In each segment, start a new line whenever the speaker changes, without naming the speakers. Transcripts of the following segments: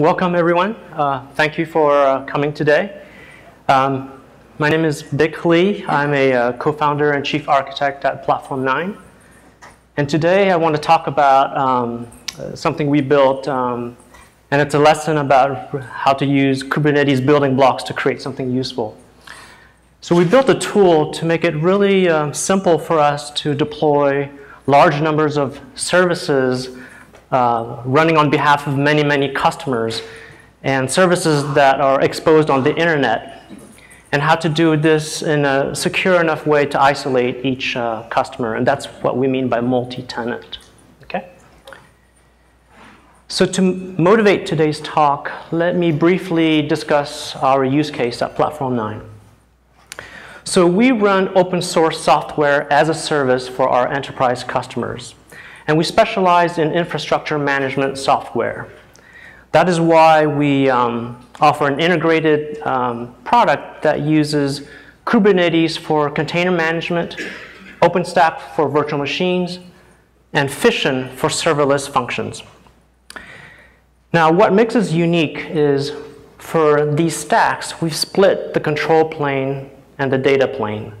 welcome everyone. Uh, thank you for uh, coming today. Um, my name is Bich Le. I'm a uh, co-founder and chief architect at Platform 9. And today I want to talk about um, uh, something we built, um, and it's a lesson about how to use Kubernetes building blocks to create something useful. So we built a tool to make it really um, simple for us to deploy large numbers of services uh, running on behalf of many, many customers and services that are exposed on the internet and how to do this in a secure enough way to isolate each uh, customer. And that's what we mean by multi-tenant. Okay? So to motivate today's talk, let me briefly discuss our use case at Platform 9. So we run open source software as a service for our enterprise customers. And we specialize in infrastructure management software. That is why we um, offer an integrated um, product that uses Kubernetes for container management, OpenStack for virtual machines, and Fission for serverless functions. Now, what makes us unique is for these stacks, we've split the control plane and the data plane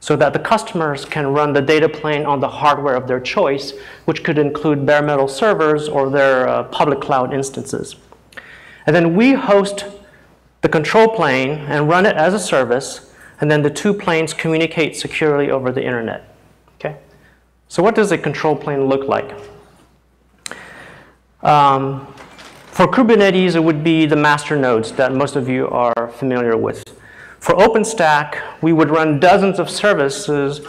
so that the customers can run the data plane on the hardware of their choice, which could include bare metal servers or their uh, public cloud instances. And then we host the control plane and run it as a service, and then the two planes communicate securely over the internet. Okay? So what does a control plane look like? Um, for Kubernetes, it would be the master nodes that most of you are familiar with. For OpenStack, we would run dozens of services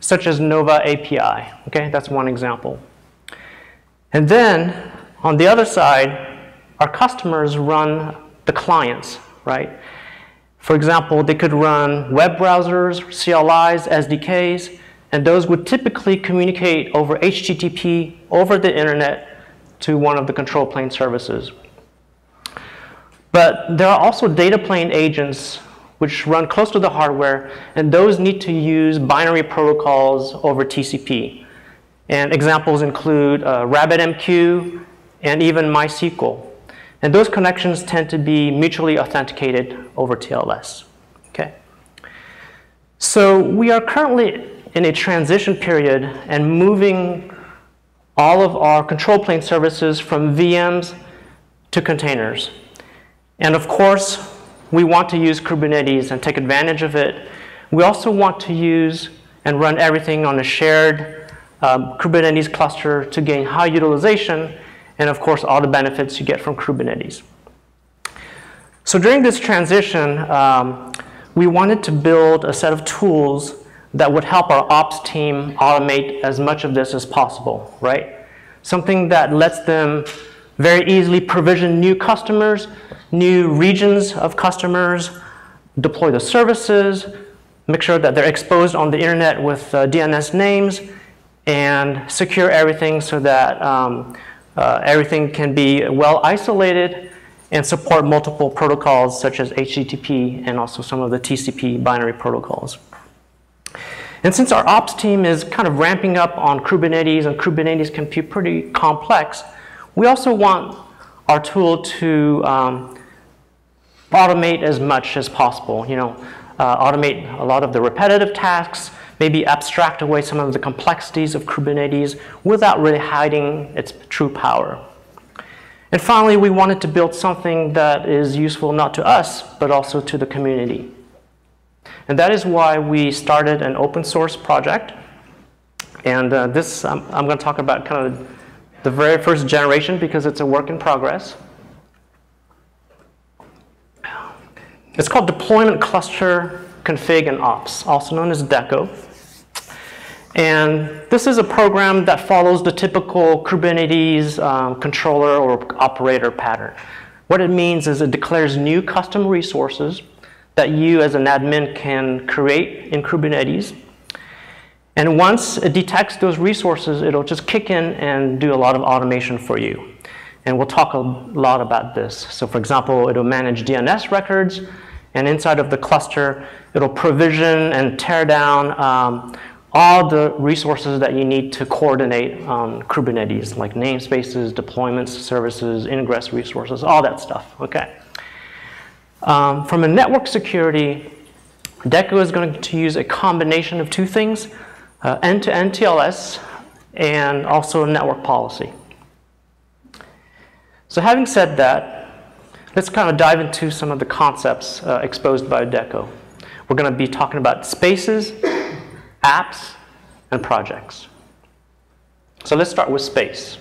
such as Nova API. Okay, that's one example. And then on the other side, our customers run the clients, right? For example, they could run web browsers, CLIs, SDKs, and those would typically communicate over HTTP over the internet to one of the control plane services. But there are also data plane agents which run close to the hardware, and those need to use binary protocols over TCP. And examples include uh, RabbitMQ and even MySQL. And those connections tend to be mutually authenticated over TLS. Okay. So we are currently in a transition period and moving all of our control plane services from VMs to containers. And of course, we want to use Kubernetes and take advantage of it. We also want to use and run everything on a shared um, Kubernetes cluster to gain high utilization and of course all the benefits you get from Kubernetes. So during this transition, um, we wanted to build a set of tools that would help our ops team automate as much of this as possible, right? Something that lets them very easily provision new customers new regions of customers, deploy the services, make sure that they're exposed on the internet with uh, DNS names, and secure everything so that um, uh, everything can be well isolated and support multiple protocols such as HTTP and also some of the TCP binary protocols. And since our ops team is kind of ramping up on Kubernetes and Kubernetes can be pretty complex, we also want our tool to um, automate as much as possible. You know, uh, automate a lot of the repetitive tasks, maybe abstract away some of the complexities of Kubernetes without really hiding its true power. And finally, we wanted to build something that is useful not to us, but also to the community. And that is why we started an open source project. And uh, this, I'm, I'm going to talk about kind of the very first generation because it's a work in progress. It's called Deployment Cluster Config and Ops, also known as DECO. And this is a program that follows the typical Kubernetes um, controller or operator pattern. What it means is it declares new custom resources that you as an admin can create in Kubernetes. And once it detects those resources, it'll just kick in and do a lot of automation for you. And we'll talk a lot about this. So for example, it'll manage DNS records, and inside of the cluster, it'll provision and tear down um, all the resources that you need to coordinate on Kubernetes, like namespaces, deployments, services, ingress resources, all that stuff, okay? Um, from a network security, Deco is going to use a combination of two things, uh, end-to-end TLS and also a network policy. So having said that, let's kind of dive into some of the concepts uh, exposed by Deco. We're going to be talking about spaces, apps, and projects. So let's start with space.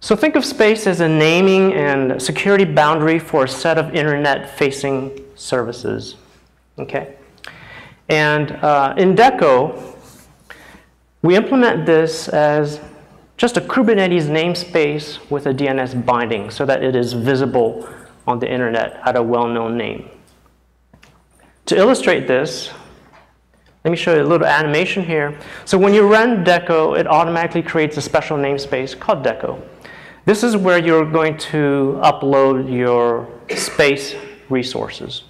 So think of space as a naming and security boundary for a set of internet-facing services. Okay? And uh, in Deco, we implement this as just a Kubernetes namespace with a DNS binding so that it is visible on the internet at a well-known name. To illustrate this, let me show you a little animation here. So when you run Deco, it automatically creates a special namespace called Deco. This is where you're going to upload your space resources.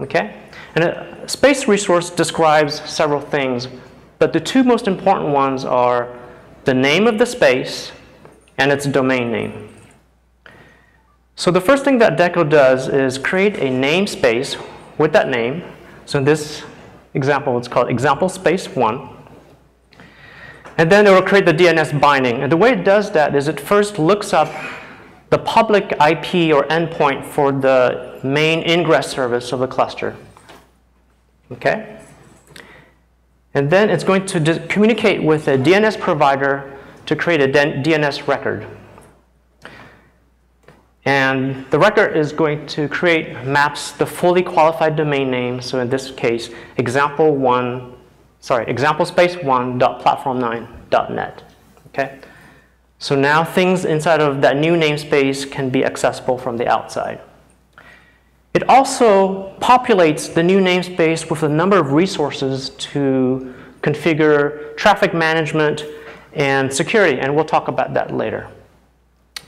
Okay? And a space resource describes several things, but the two most important ones are the name of the space and its domain name. So the first thing that Deco does is create a namespace with that name, so in this example, it's called example space 1. And then it will create the DNS binding. And the way it does that is it first looks up the public IP or endpoint for the main ingress service of the cluster. Okay? And then it's going to communicate with a DNS provider to create a DNS record. And the record is going to create maps the fully qualified domain name. So in this case, example one, sorry, example space one dot platform nine dot net. Okay. So now things inside of that new namespace can be accessible from the outside. It also populates the new namespace with a number of resources to configure traffic management and security, and we'll talk about that later.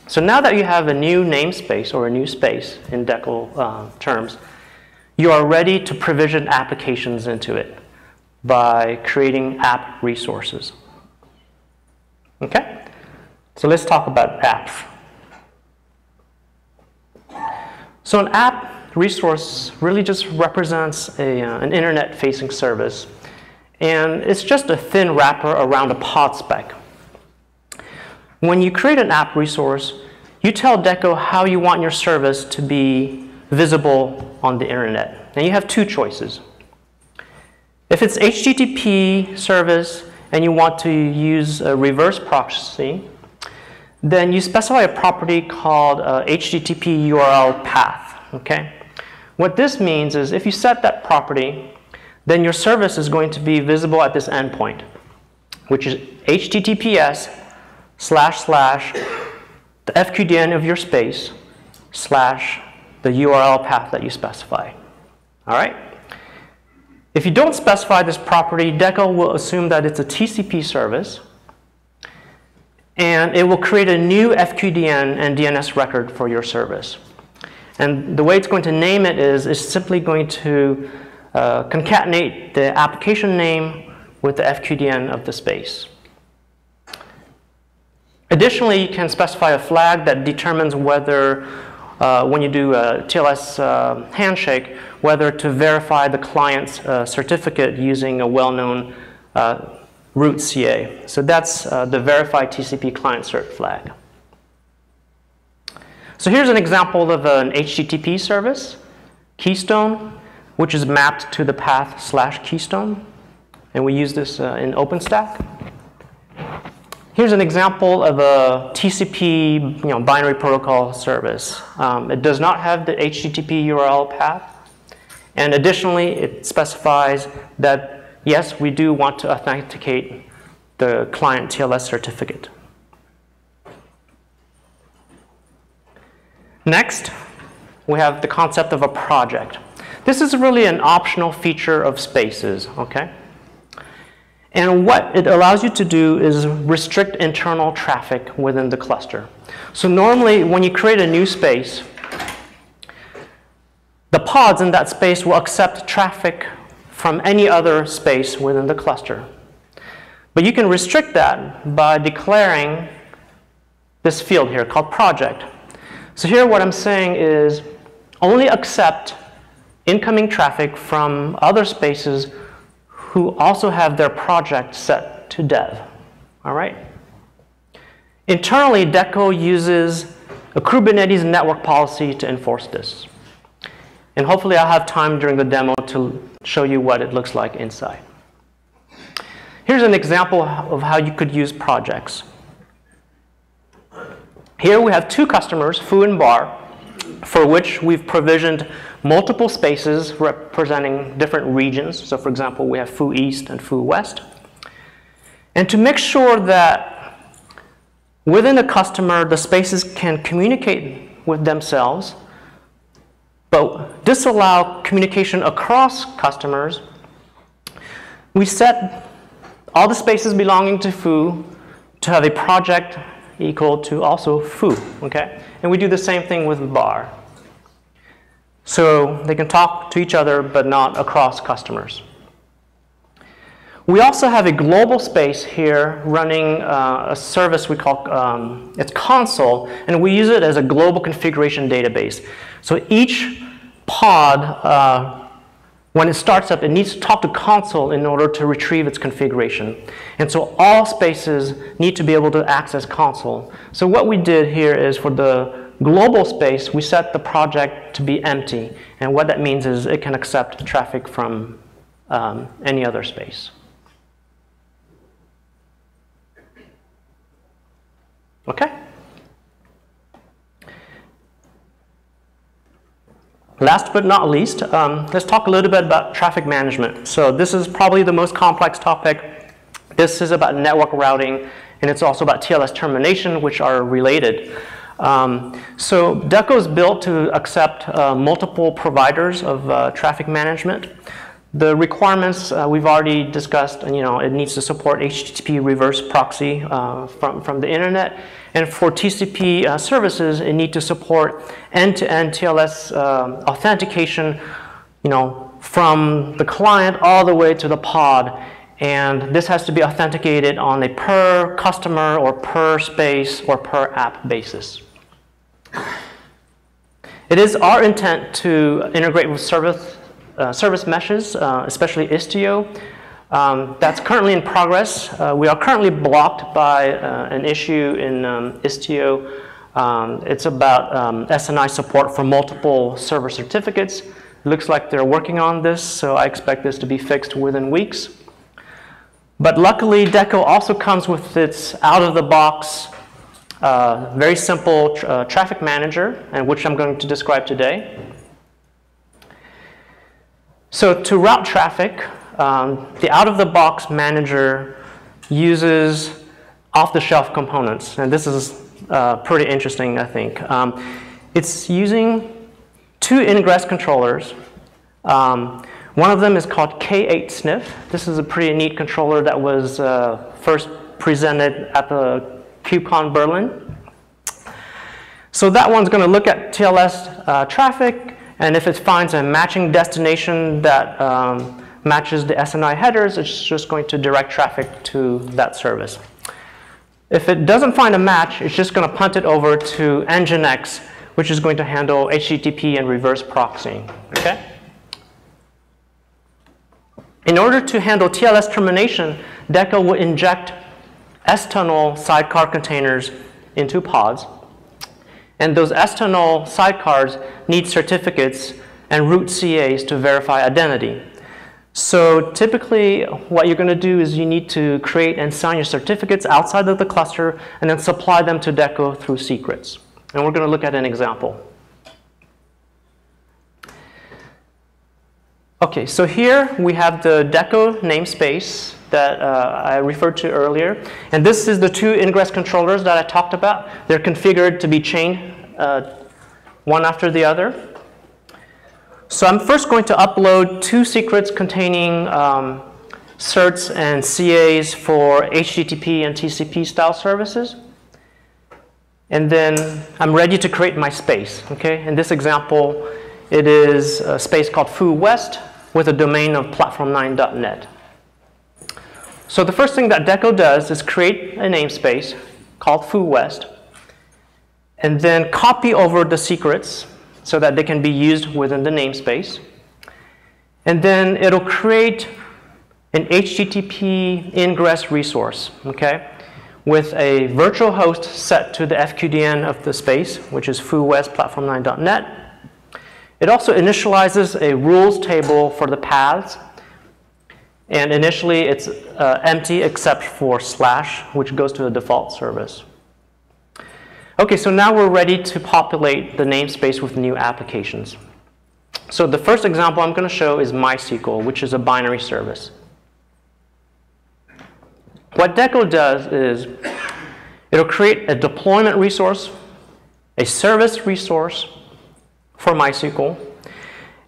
So now that you have a new namespace or a new space in Deco uh, terms, you are ready to provision applications into it by creating app resources. Okay? So let's talk about apps. So an app resource really just represents a, uh, an internet-facing service. And it's just a thin wrapper around a pod spec. When you create an app resource, you tell Deco how you want your service to be visible on the internet. And you have two choices. If it's HTTP service and you want to use a reverse proxy, then you specify a property called uh, HTTP URL path. Okay? What this means is if you set that property, then your service is going to be visible at this endpoint, which is HTTPS slash slash the FQDN of your space slash the URL path that you specify. All right? If you don't specify this property, Deco will assume that it's a TCP service, and it will create a new FQDN and DNS record for your service. And the way it's going to name it is, it's simply going to uh, concatenate the application name with the FQDN of the space. Additionally, you can specify a flag that determines whether, uh, when you do a TLS uh, handshake, whether to verify the client's uh, certificate using a well-known uh, root CA. So that's uh, the verify TCP client cert flag. So here's an example of an HTTP service, Keystone, which is mapped to the path slash Keystone. And we use this uh, in OpenStack. Here's an example of a TCP you know, binary protocol service. Um, it does not have the HTTP URL path. And additionally, it specifies that, yes, we do want to authenticate the client TLS certificate. Next, we have the concept of a project. This is really an optional feature of spaces, okay? And what it allows you to do is restrict internal traffic within the cluster. So normally, when you create a new space, the pods in that space will accept traffic from any other space within the cluster. But you can restrict that by declaring this field here called project. So here what I'm saying is only accept incoming traffic from other spaces who also have their project set to dev. All right? Internally, Deco uses a Kubernetes network policy to enforce this. And hopefully I'll have time during the demo to show you what it looks like inside. Here's an example of how you could use projects. Here we have two customers, Foo and Bar, for which we've provisioned multiple spaces representing different regions. So for example, we have Foo East and Foo West. And to make sure that within a customer, the spaces can communicate with themselves, but disallow communication across customers, we set all the spaces belonging to Foo to have a project equal to also Foo, okay? And we do the same thing with bar. So they can talk to each other, but not across customers. We also have a global space here running uh, a service we call, um, it's Consul, and we use it as a global configuration database. So each pod, uh, when it starts up, it needs to talk to Consul in order to retrieve its configuration. And so all spaces need to be able to access Consul. So what we did here is for the global space, we set the project to be empty. And what that means is it can accept traffic from um, any other space. Okay? Last but not least, um, let's talk a little bit about traffic management. So this is probably the most complex topic. This is about network routing, and it's also about TLS termination, which are related. Um, so Deco is built to accept uh, multiple providers of uh, traffic management. The requirements uh, we've already discussed, and you know, it needs to support HTTP reverse proxy uh, from, from the internet. And for TCP uh, services, it needs to support end-to-end TLS um, authentication, you know, from the client all the way to the pod. And this has to be authenticated on a per customer or per space or per app basis. It is our intent to integrate with service, uh, service meshes, uh, especially Istio. Um, that's currently in progress. Uh, we are currently blocked by uh, an issue in um, Istio. Um, it's about um, SNI support for multiple server certificates. Looks like they're working on this, so I expect this to be fixed within weeks. But luckily, Deco also comes with its out-of-the-box uh, very simple tra uh, traffic manager, and which I'm going to describe today. So to route traffic, um, the out-of-the-box manager uses off-the-shelf components, and this is uh, pretty interesting, I think. Um, it's using two ingress controllers. Um, one of them is called K8Sniff. This is a pretty neat controller that was uh, first presented at the KubeCon Berlin. So that one's going to look at TLS uh, traffic, and if it finds a matching destination that um, matches the SNI headers, it's just going to direct traffic to that service. If it doesn't find a match, it's just going to punt it over to Nginx, which is going to handle HTTP and reverse proxying. Okay? In order to handle TLS termination, Deco will inject stunnel sidecar containers into pods. And those stunnel sidecars need certificates and root CAs to verify identity. So typically, what you're going to do is you need to create and sign your certificates outside of the cluster and then supply them to Deco through secrets. And we're going to look at an example. Okay, so here we have the Deco namespace that uh, I referred to earlier. And this is the two ingress controllers that I talked about. They're configured to be chained uh, one after the other. So I'm first going to upload two secrets containing um, certs and CAs for HTTP and TCP style services. And then I'm ready to create my space. Okay, in this example, it is a space called foo west with a domain of platform9.net. So the first thing that Deco does is create a namespace called FooWest, and then copy over the secrets so that they can be used within the namespace. And then it'll create an HTTP ingress resource, okay, with a virtual host set to the FQDN of the space, which is FooWest platform9.net. It also initializes a rules table for the paths. And initially, it's uh, empty except for slash, which goes to the default service. Okay, so now we're ready to populate the namespace with new applications. So the first example I'm going to show is MySQL, which is a binary service. What Deco does is it'll create a deployment resource, a service resource for MySQL,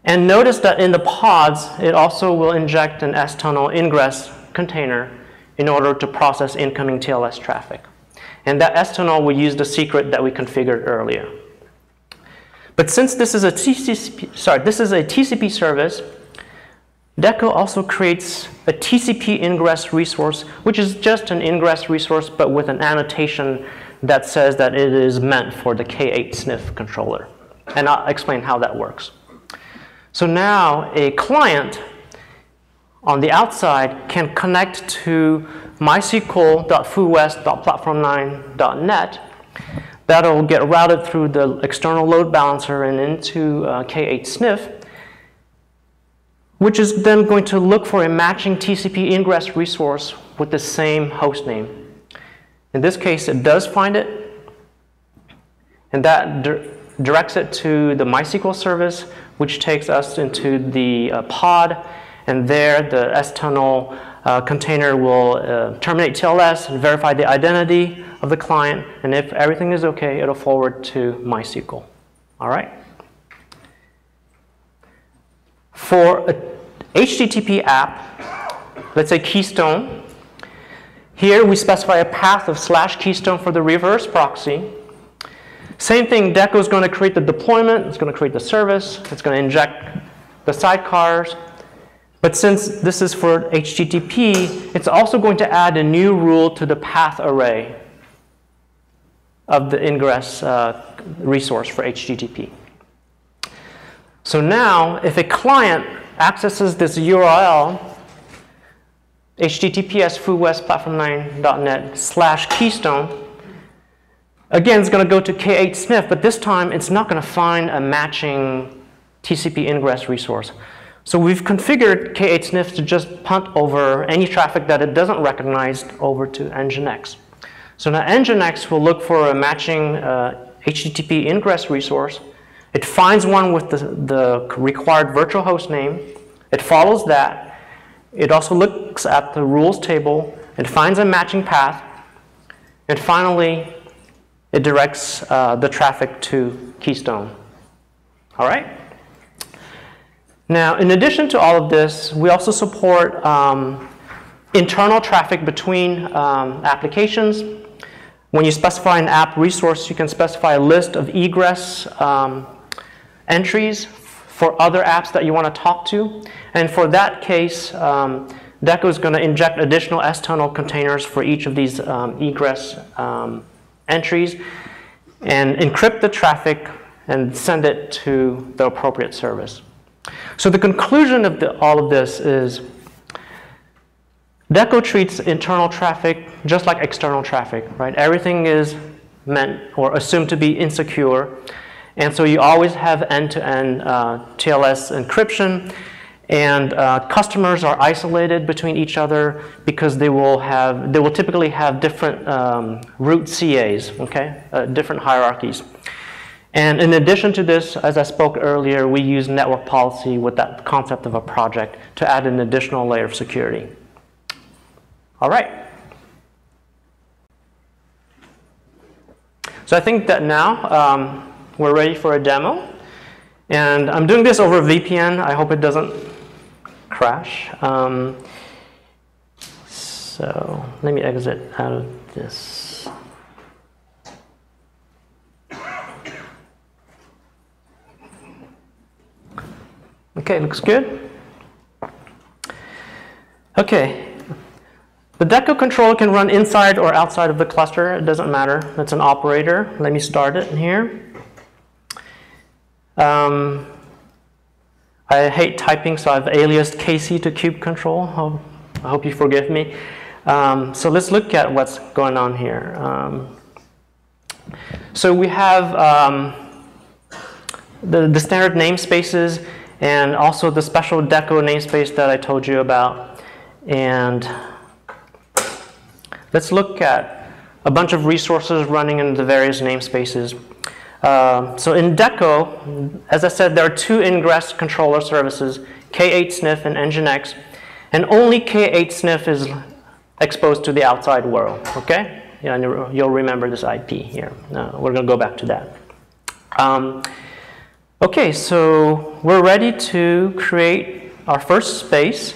and notice that in the pods, it also will inject an stunnel ingress container in order to process incoming TLS traffic. And that stunnel will use the secret that we configured earlier. But since this is a TCP, sorry, this is a TCP service, Deco also creates a TCP ingress resource, which is just an ingress resource, but with an annotation that says that it is meant for the K8 sniff controller. And I'll explain how that works. So now a client on the outside can connect to mysql.foowest.platform9.net. That'll get routed through the external load balancer and into uh, K8 sniff which is then going to look for a matching TCP ingress resource with the same host name. In this case, it does find it, and that di directs it to the MySQL service, which takes us into the uh, pod, and there the stunnel uh, container will uh, terminate TLS and verify the identity of the client, and if everything is okay, it'll forward to MySQL. All right? For a HTTP app, let's say Keystone, here we specify a path of slash keystone for the reverse proxy. Same thing, Deco is going to create the deployment, it's going to create the service, it's going to inject the sidecars. But since this is for HTTP, it's also going to add a new rule to the path array of the ingress uh, resource for HTTP. So now, if a client accesses this URL, https foowestplatform9.net slash keystone, again, it's going to go to K8 sniff, but this time it's not going to find a matching TCP ingress resource. So we've configured K8 sniff to just punt over any traffic that it doesn't recognize over to Nginx. So now Nginx will look for a matching uh, HTTP ingress resource. It finds one with the, the required virtual host name. It follows that. It also looks at the rules table. It finds a matching path. And finally, it directs uh, the traffic to Keystone. All right? Now, in addition to all of this, we also support um, internal traffic between um, applications. When you specify an app resource, you can specify a list of egress um, entries for other apps that you want to talk to. And for that case, um, Deco is going to inject additional stunnel containers for each of these um, egress um, entries and encrypt the traffic and send it to the appropriate service. So the conclusion of the, all of this is Deco treats internal traffic just like external traffic, right? Everything is meant or assumed to be insecure. And so you always have end-to-end uh, TLS encryption. And uh, customers are isolated between each other because they will have, they will typically have different um, root CAs, okay, uh, different hierarchies. And in addition to this, as I spoke earlier, we use network policy with that concept of a project to add an additional layer of security. All right. So I think that now um, we're ready for a demo. And I'm doing this over VPN. I hope it doesn't crash. Um, so let me exit out of this. Okay, looks good. Okay. The Deco controller can run inside or outside of the cluster. It doesn't matter. It's an operator. Let me start it here. Um, I hate typing, so I've aliased KC to kube control. I hope you forgive me. Um, so let's look at what's going on here. Um, so we have um, the, the standard namespaces and also the special deco namespace that I told you about. And let's look at a bunch of resources running in the various namespaces. Uh, so in Deco, as I said, there are two ingress controller services, K8sniff and Nginx, and only K8sniff is exposed to the outside world, okay? Yeah, and you'll remember this IP here. Uh, we're gonna go back to that. Um, okay, so we're ready to create our first space.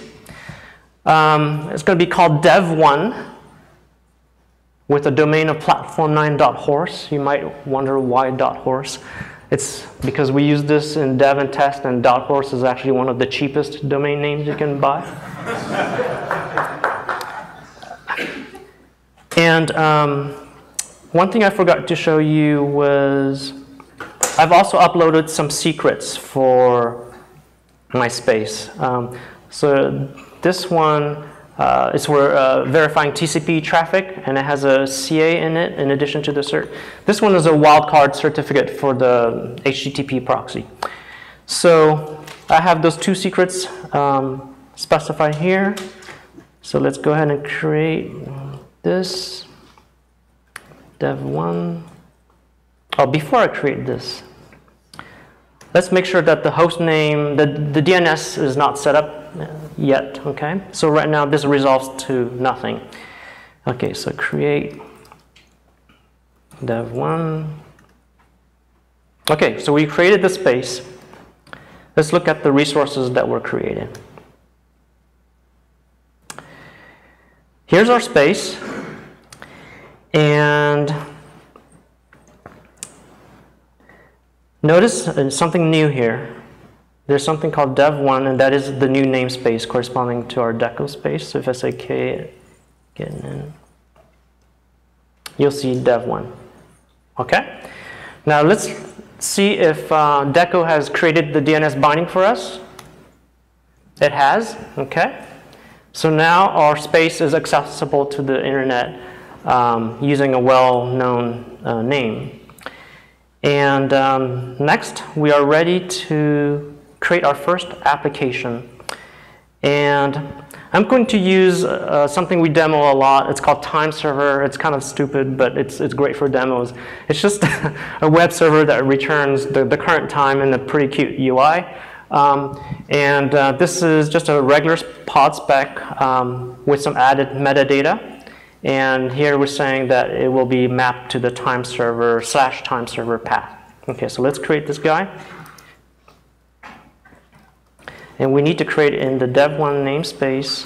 Um, it's gonna be called dev1 with a domain of platform9.horse. You might wonder why .horse. It's because we use this in dev and test, and .horse is actually one of the cheapest domain names you can buy. and um, one thing I forgot to show you was I've also uploaded some secrets for my space. Um, so this one uh, it's for uh, verifying TCP traffic, and it has a CA in it in addition to the cert. This one is a wildcard certificate for the HTTP proxy. So I have those two secrets um, specified here. So let's go ahead and create this dev1. Oh, before I create this, let's make sure that the host name, the, the DNS is not set up yet, okay? So right now this resolves to nothing. Okay, so create dev1. Okay, so we created the space. Let's look at the resources that were created. Here's our space. And notice uh, something new here. There's something called dev1, and that is the new namespace corresponding to our deco space. So if I say k, getting in, you'll see dev1. Okay? Now let's see if uh, deco has created the DNS binding for us. It has, okay? So now our space is accessible to the internet um, using a well-known uh, name. And um, next, we are ready to create our first application. And I'm going to use uh, something we demo a lot. It's called Time Server. It's kind of stupid, but it's, it's great for demos. It's just a web server that returns the, the current time in a pretty cute UI. Um, and uh, this is just a regular pod spec um, with some added metadata. And here we're saying that it will be mapped to the time server slash time server path. Okay, so let's create this guy. And we need to create in the dev1 namespace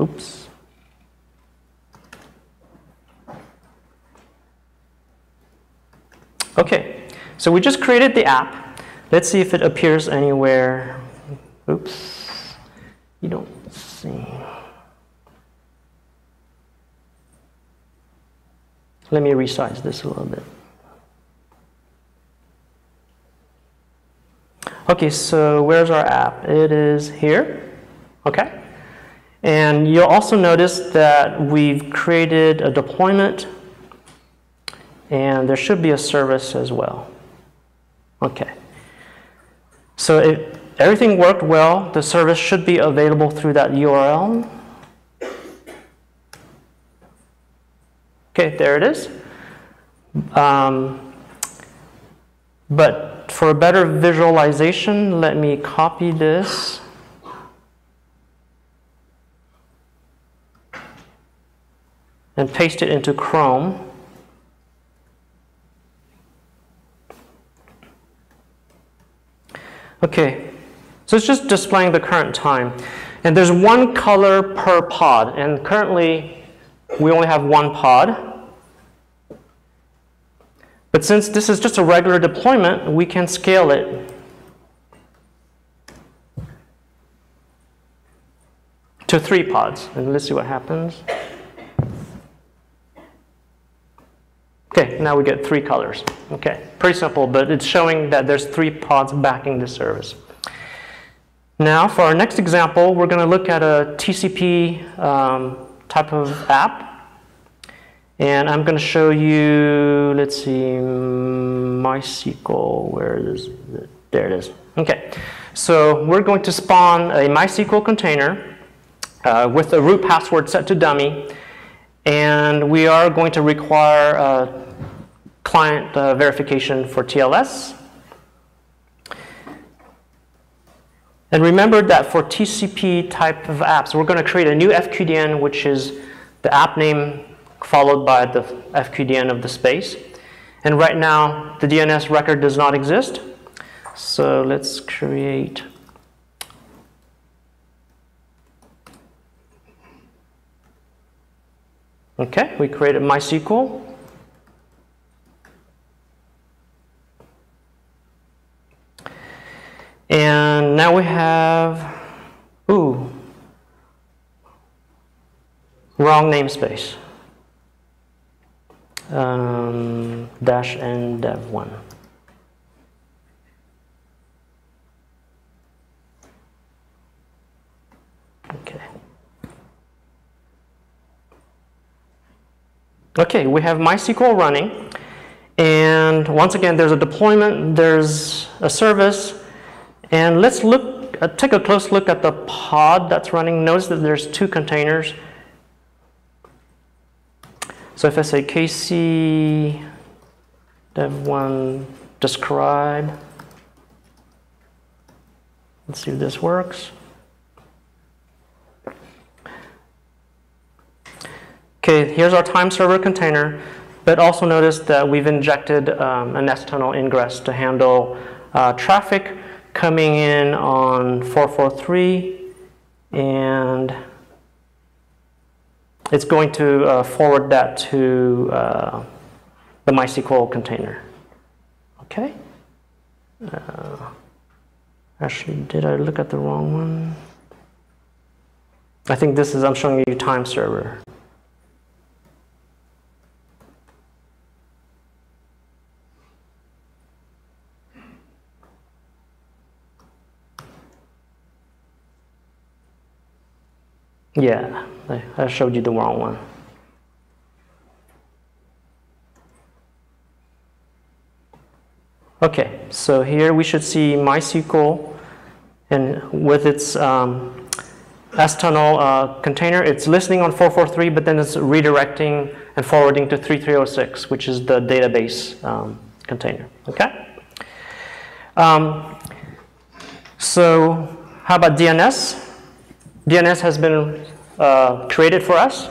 Oops. Okay, so we just created the app. Let's see if it appears anywhere. Oops, you don't see. Let me resize this a little bit. Okay, so where's our app? It is here, okay? And you'll also notice that we've created a deployment and there should be a service as well. Okay. So if everything worked well, the service should be available through that URL. Okay, there it is. Um, but for a better visualization, let me copy this. and paste it into Chrome. Okay, so it's just displaying the current time. And there's one color per pod, and currently we only have one pod. But since this is just a regular deployment, we can scale it to three pods. And let's see what happens. Okay, now we get three colors. Okay, pretty simple, but it's showing that there's three pods backing the service. Now, for our next example, we're going to look at a TCP um, type of app and I'm going to show you, let's see, MySQL, where is it? There it is. Okay, so we're going to spawn a MySQL container uh, with a root password set to dummy. And we are going to require uh, client uh, verification for TLS. And remember that for TCP type of apps, we're going to create a new FQDN, which is the app name followed by the FQDN of the space. And right now, the DNS record does not exist. So let's create Okay, we created MySQL. And now we have, ooh, wrong namespace. Um, dash n dev one. Okay. Okay, we have MySQL running. And once again, there's a deployment, there's a service, and let's look, uh, take a close look at the pod that's running. Notice that there's two containers. So if I say kc dev1 describe, let's see if this works. Okay, here's our time server container, but also notice that we've injected um, an external ingress to handle uh, traffic coming in on 443 and it's going to uh, forward that to uh, the MySQL container. Okay? Uh, actually, did I look at the wrong one? I think this is, I'm showing you time server. Yeah, I showed you the wrong one. Okay, so here we should see MySQL and with its um, tunnel uh, container, it's listening on 443, but then it's redirecting and forwarding to 3306, which is the database um, container, okay? Um, so how about DNS? DNS has been uh, created for us.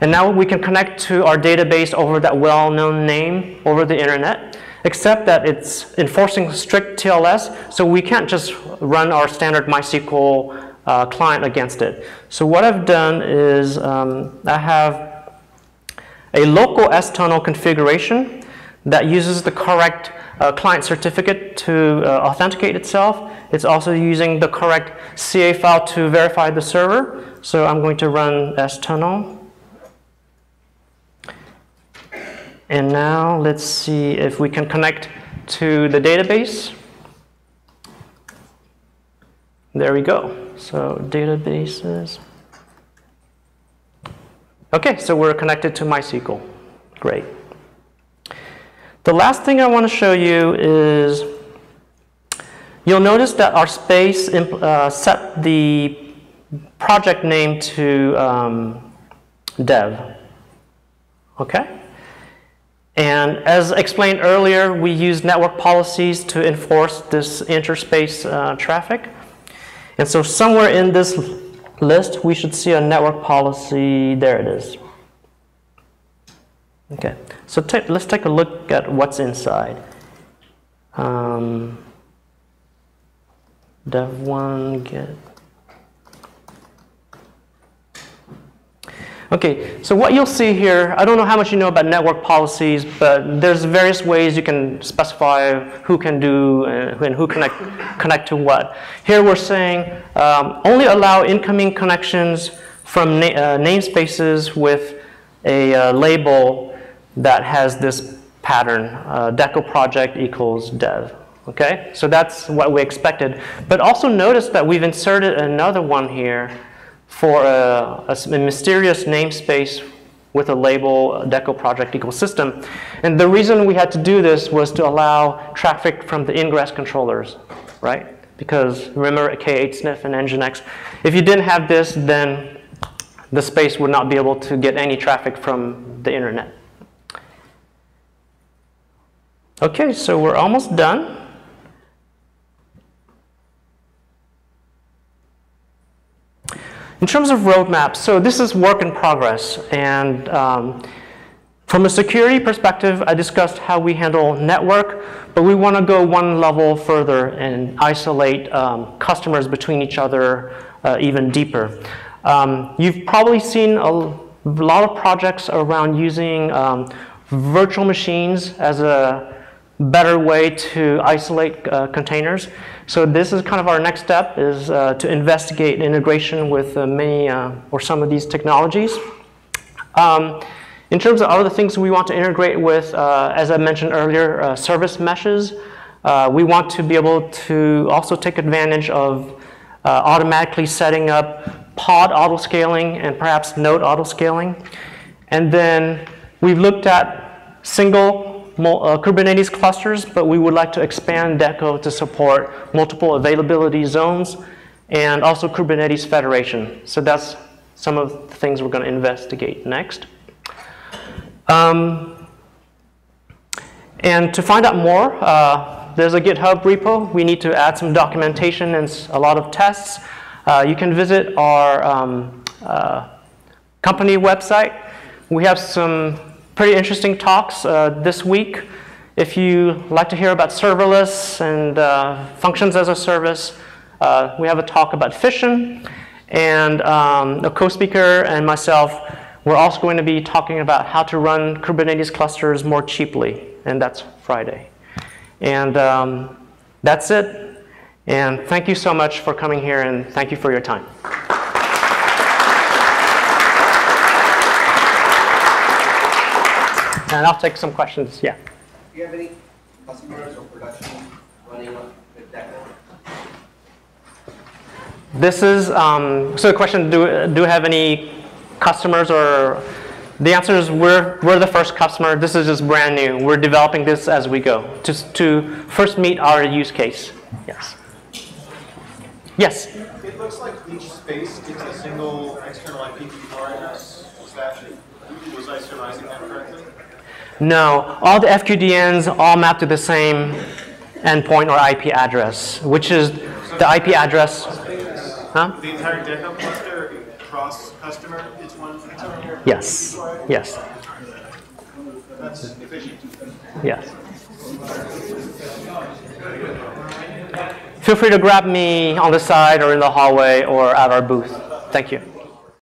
And now we can connect to our database over that well-known name over the internet, except that it's enforcing strict TLS, so we can't just run our standard MySQL uh, client against it. So what I've done is um, I have a local stunnel configuration that uses the correct uh, client certificate to uh, authenticate itself. It's also using the correct CA file to verify the server. So I'm going to run external. And now let's see if we can connect to the database. There we go. So databases. Okay, so we're connected to MySQL. Great. The last thing I want to show you is you'll notice that our space uh, set the project name to um, dev. Okay? And as explained earlier, we use network policies to enforce this interspace uh, traffic. And so somewhere in this list, we should see a network policy. There it is. Okay, so let's take a look at what's inside. Um, dev1 get. Okay, so what you'll see here, I don't know how much you know about network policies, but there's various ways you can specify who can do uh, and who connect, connect to what. Here we're saying um, only allow incoming connections from na uh, namespaces with a uh, label that has this pattern, uh, deco project equals dev. Okay, so that's what we expected. But also notice that we've inserted another one here for a, a, mysterious namespace with a label deco project ecosystem. And the reason we had to do this was to allow traffic from the ingress controllers, right? Because remember k8sniff and Nginx, if you didn't have this, then the space would not be able to get any traffic from the internet. Okay, so we're almost done. In terms of roadmaps, so this is work in progress. And um, from a security perspective, I discussed how we handle network, but we want to go one level further and isolate um, customers between each other uh, even deeper. Um, you've probably seen a lot of projects around using um, virtual machines as a better way to isolate uh, containers. So this is kind of our next step is uh, to investigate integration with uh, many uh, or some of these technologies. Um, in terms of other things we want to integrate with, uh, as I mentioned earlier, uh, service meshes, we want to be able to also take advantage of automatically setting up pod auto-scaling and perhaps node auto-scaling. And then we've looked at single uh, Kubernetes clusters, but we would like to expand Deco to support multiple availability zones and also Kubernetes federation. So that's some of the things we're going to investigate next. Um, and to find out more, uh, there's a GitHub repo. We need to add some documentation and a lot of tests. Uh, you can visit our um, uh, company website. We have some pretty interesting talks uh, this week. If you like to hear about serverless and uh, functions as a service, uh, we have a talk about Fission. And um, a co-speaker and myself, we're also going to be talking about how to run Kubernetes clusters more cheaply. And that's Friday. And um, that's it. And thank you so much for coming here, and thank you for your time. And I'll take some questions. Yeah.
Do you have any customers or production running with Deco?
This is, um, so the question, do, do we have any customers or, the answer is we're, we're the first customer. This is just brand new. We're developing this as we go just to first meet our use case. Yes. Yes?
It looks like each space gets a single external IPv4 address. Was that, was I surmising that correctly?
No, all the FQDNs all map to the same endpoint or IP address, which is the IP address.
Huh? The entire Deco cluster cross customer is one
Yes. Yes.
That's efficient.
Yes. Feel free to grab me on the side or in the hallway or at our booth. Thank you.